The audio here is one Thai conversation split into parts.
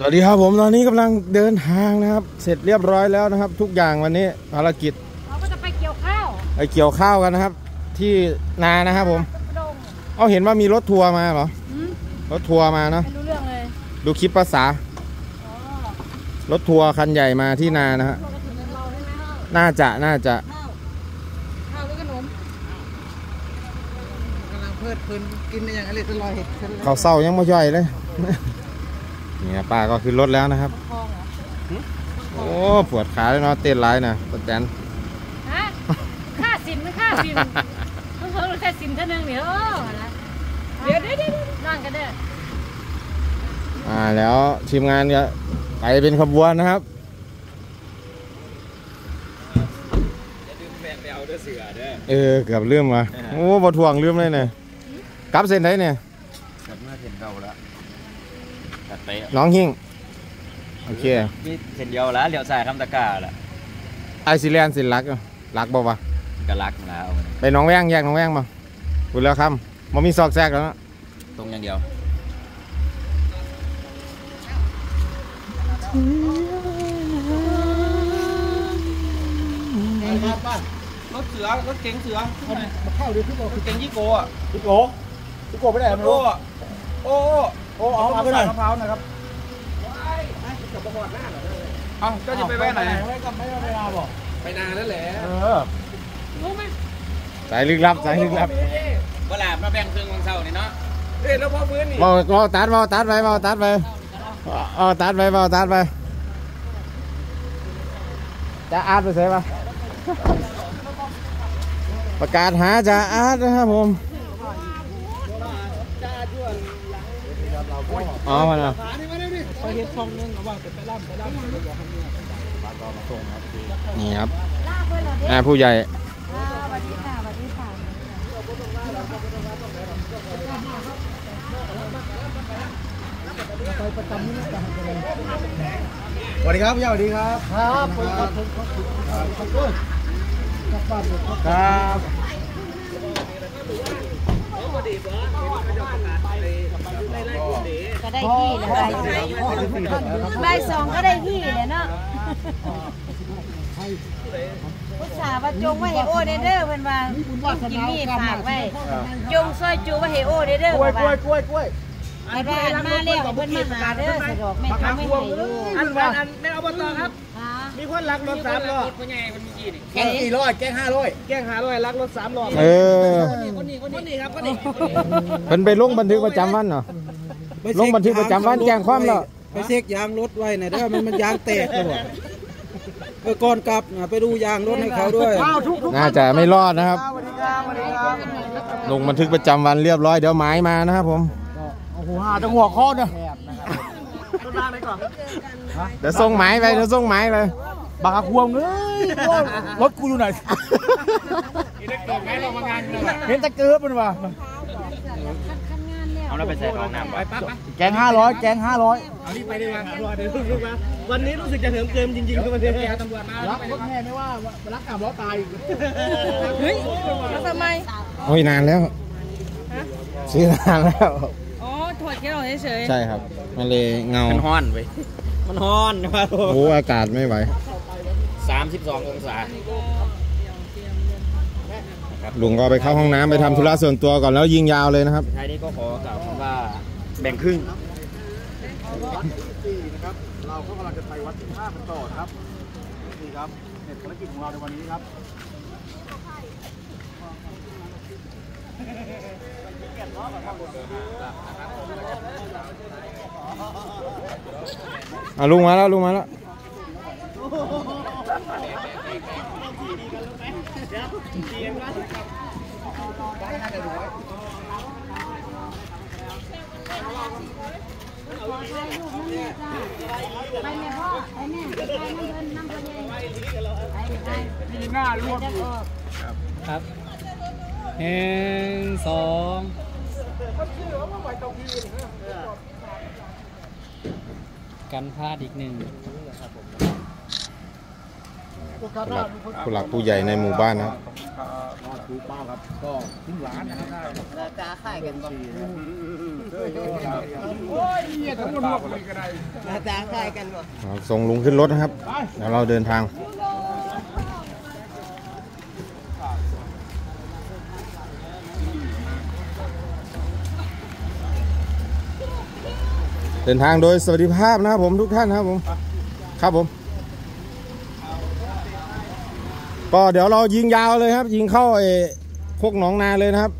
สวัสดีครับผมตอนนี้กำลังเดินทางนะครับ เสร็จเรียบร้อยแล้วนะครับ ทุกอย่างวันนี้ภารกิจเราก็จะไปเกี่ยวข้าวไปเกี่ยวข้าวกันนะครับ ที่นานะครับผมดงเอาเห็นว่ามีรถทัวร์มาเหรอหืมรถทัวร์มาเนาะไม่รู้เรื่องเลยดูคลิปภาษาอ๋อรถทัวร์คันใหญ่มาที่นานะฮะพวกกระถิ่นเงินเราใช่ไหมน่าจะน่าจะข้าวข้าวหรือขนมกำลังเพลิดเพลินกินอย่างอร่อยอร่อยเขาวเศร้ายังไม่ย่อยเลย เนี่ยป้าก็ขึ้นรถแล้วนะครับ ทองเหรอโอ้ปวดขาเลยเนาะเต้นร้ายนะป้าแตน ฮะค่าสินไม่ค่าสินเพิ่งเพิ่งแค่สินเท่านึงเดี๋ยวเออนะเดี๋ยวเดี๋ยวเดี๋ยวนั่งกันเด้ออ่าแล้วทีมงานก็ไปเป็นขบวนนะครับเออเกือบลืมว่ะโอ้บทวงลืมเลยเนี่ยกลับเส้นไหนเนี่ย กลับมาเห็นเก่าแล้ว ตัดเตะน้องหิ่งโอเคมีเห็นเดียวแล้วเลี้ยวซ้ายคำตะกร้าแล้วไอซิแลนด์สิลักอยู่ลักบอกว่าก็รักแล้วไปหน้องแวงแยกหน้องแวงมาพูดแล้วคำมันมีซอกแซกแล้วนะตรงอย่างเดียวครับบ้านรถเสือรถเก๋งเสือมาเข้าดูที่บอกรถเก๋งยี่โกอะพี่โกพี่โกไม่ได้ไม่โอ้รู้โอ้ โอ้เอาเอาไปหน่อยมะพร้าวหนะครับเอ้าเจ้าจะไปแวะไหนไม่กับไม่เวลาบอกไปนานแล้วแหละเออรู้ไหมสายลึกลับสายลึกลับเวลามาแบ่งครึ่งวันเสาร์นี่เนาะเฮ้ยแล้วพ่อฟื้นนี่เบาเบาตัดเบาตัดไปเบาตัดไปเอาตัดไปเบาตัดไปจะอาร์ตไปใส่ปะประกาศหาจ่าอาร์ตนะครับผม อ๋อมาแล้วไปเห็นช่องนึงว่าจะไปล่ำไปล่ำไปบอกให้เนี่ยนี่ครับลากไปเหรอเด็กแม่ผู้ใหญ่สวัสดีค่ะสวัสดีค่ะสวัสดีครับพี่สวัสดีครับ ครับครับผมครับผมครับ กลับบ้านครับครับก็ได้ที่เลยได้สองก็ได้ที่เลยเนาะพุทธาว่าจงว่าเฮโอเดเด้อเพิ่นว่ากินมีฝากไว้จงซอยจูว่าเฮโอเดเด้อกล้วยกล้วยว่ากล้วยกล้วยไอ้บ้านมาแล้วเพิ่นมาหาเด้อสะดอกแม่ทำไม่ให้อยู่อันวันอันเป็นอบตครับค่ะมีคนรักรถสามล้อแกงกี่ร้อยแกงห้าร้อยแกล้งหาร้อยรักรถสามล้อเออคนนี้คนนี้ครับคนนี้เพิ่นไปลงบันทึกประจำวันเหรอ ลงบันทึกประจำวันแจ้งความแล้ว ไปเช็คยางรถไว้หน่อยเด้อมันมันยางแตกเลยว่ะเออก่อนกลับอะไปดูยางรถให้เขาด้วย น่าจะไม่รอดนะครับสวัสดีครับสวัสดีครับ ลงบันทึกประจำวันเรียบร้อยเดี๋ยวหมายมานะครับผมโอ้โหหาจังหัวข้อเนอะรถล่างเลยก่อนเดี๋ยวส่งหมายไปเดี๋ยวส่งหมายไปบากควงเลยรถกูอยู่ไหน เห็นตะเกียบมันว่ะคันงานแล้ว เอาแล้วไปใส่ทองน้ำไปไปปั๊บไปแกงห้าร้อยแกงห้าร้อยเอานี่ไปดีกว่าร้อยเดี๋ยวลูกมาวันนี้รู้สึกจะเหิมเกิมจริงๆคือวันนี้ตำรวจมารักรถแม่ไม่ว่ารักกลับล้อตายอีกเฮ้ยแล้วทำไมโอ้ยนานแล้วซื้อนานแล้วอ๋อถอดแค่เราเฉยใช่ครับ มันเลยเงา มันฮ้อนเว้ยมันฮ้อนนะครับโอ้อากาศไม่ไหวสามสิบสององศา ลุงก็ไปเข้าห้องน้ำไปทำธุระส่วนตัวก่อนแล้วยิงยาวเลยนะครับท้ายนี้ก็ขอกล่าวคำว่าแบ่งครึ่งนะครับ เราก็กำลังจะไปวัดที่ห้ากันต่อครับนี่ครับเหตุภารกิจของเราในวันนี้ครับอะลุงมาแล้วลุงมาแล้ว ไปแม่พ่อไปแม่ไปน้ำเงินน้ำเงินใหญ่ไปไปมีหน้าร่วมจะออกครับหนึ่งสองกันพลาดอีกหนึ่ง ผู้หลักผู้หลักผู้ใหญ่ในหมู่บ้านนะครับถูกป้าครับก็ถึงหลานนะครับได้ตาค่ายกันบ่โอ้ยเนี่ยทั้งหมดหมดเลยก็ได้ตาค่ายกันบ่เอาส่งลุงขึ้นรถนะครับเดี๋ยวเราเดินทางเดินทางโดยสวัสดิภาพนะครับผมทุกท่านนะครับผม ครับผม ก็เดี๋ยวเรายิงยาวเลยครับ ยิงเข้าไอ้โคกหนองนาเลยนะครับ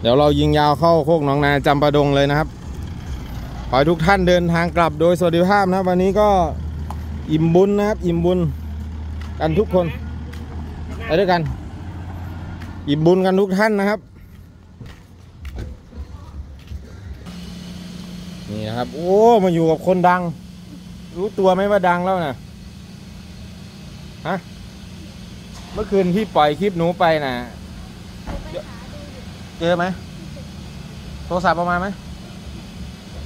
เดี๋ยวเรายิงยาวเข้าโคกหนองนาจำปาดงเลยนะครับขอให้ทุกท่านเดินทางกลับโดยสวัสดิภาพนะครับวันนี้ก็อิ่มบุญนะครับ อิ่มบุญกันทุกคนไปด้วยกัน อิ่มบุญกันทุกท่านนะครับ นี่นะครับ โอ้มาอยู่กับคนดัง รู้ตัวไหมว่าดังแล้วนะฮะ เมื่อคืนพี่ปล่อยคลิปหนูไปนะเจอไหม โทรศัพท์ประมาณไหม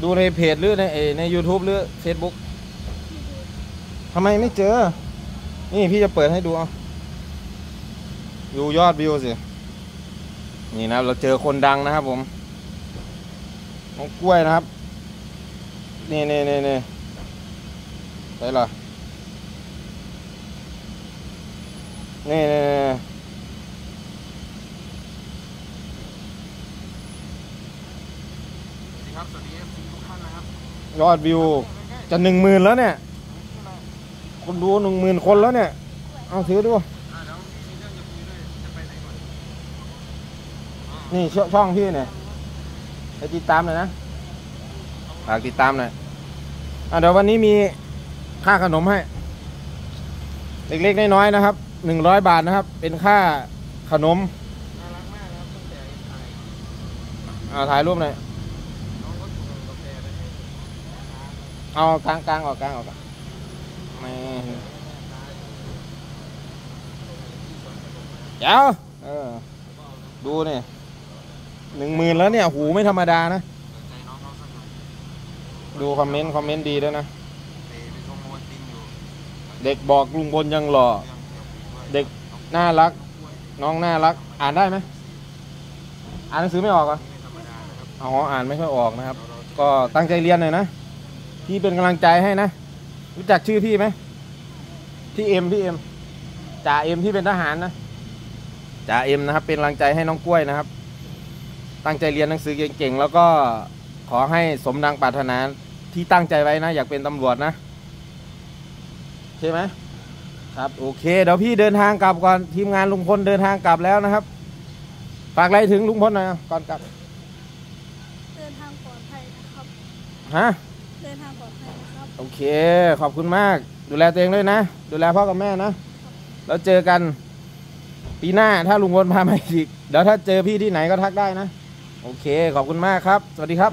ดูในเพจหรือในเอ่อใน YouTube หรือ Facebook ทำไมไม่เจอ นี่พี่จะเปิดให้ดูเอาดูยอดวิวสิ นี่นะครับเราเจอคนดังนะครับผมน้องกล้วยนะครับ นี่นี่นี่นี่ ไปเหรอนี่นี่นี่ยอดวิวจะหนึ่งหมื่นแล้วเนี่ย คนดูหนึ่งหมื่นคนแล้วเนี่ย เอาถือดูนี่ชช่องพี่เนี่ยไปติดตามหน่อยนะฝากติดตามหน่อยอะเดี๋ยววันนี้มี ค่าขนมให้ เล็กๆน้อยๆนะครับหนึ่งร้อยบาทนะครับ เป็นค่าขนมเอาถ่ายรูปหน่อยเอากลางกลางๆออกกลางออกไม่เดี๋ยวเออ ดูเนี่ยหนึ่งหมื่นแล้วเนี่ย หูไม่ธรรมดานะ ดูคอมเมนต์ คอมเมนต์ดีด้วยนะ เด็กบอกลุงพลยังหล่อ เด็กน่ารัก น้องน่ารัก อ่านได้ไหม อ่านหนังสือไม่ออกเหรออ๋ออ่านไม่ค่อยออกนะครับ ก็ตั้งใจเรียนหน่อยนะ พี่เป็นกำลังใจให้นะ รู้จักชื่อพี่ไหมพี่เอ็มพี่เอ็มจ่าเอ็มที่เป็นทหารนะจ่าเอ็มนะครับ เป็นกำลังใจให้น้องกล้วยนะครับ ตั้งใจเรียนหนังสือเก่งๆแล้วก็ขอให้สมดังปรารถนาที่ตั้งใจไว้นะ อยากเป็นตำรวจนะ ใช่ไหมครับโอเค เดี๋ยวพี่เดินทางกลับก่อนทีมงานลุงพลเดินทางกลับแล้วนะครับฝากอะไรถึงลุงพลหน่อยก่อนกลับ เดินทางปลอดภัยนะครับฮะเดินทางปลอดภัยนะครับโอเค ขอบคุณมาก ดูแลตัวเองด้วยนะ ดูแลพ่อกับแม่นะแล้วเจอกันปีหน้าถ้าลุงพลพามาอีกเดี๋ยวถ้าเจอพี่ที่ไหนก็ทักได้นะ โอเค ขอบคุณมากครับ สวัสดีครับ